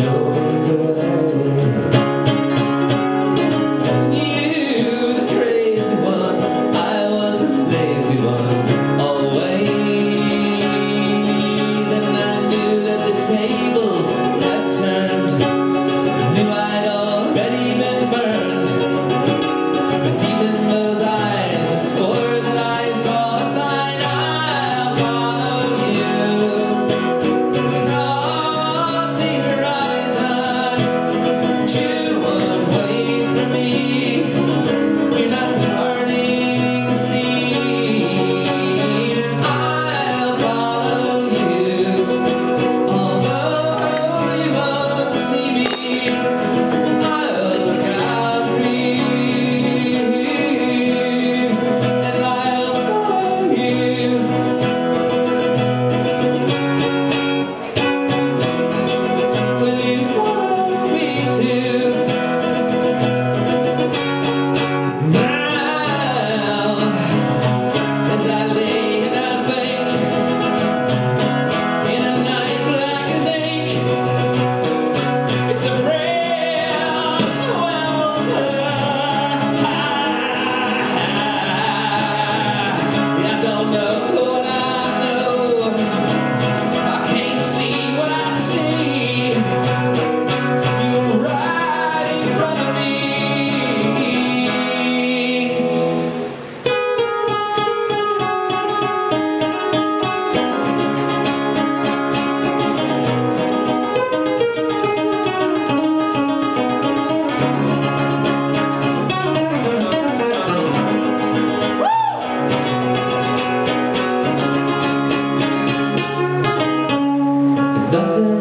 show. Nothing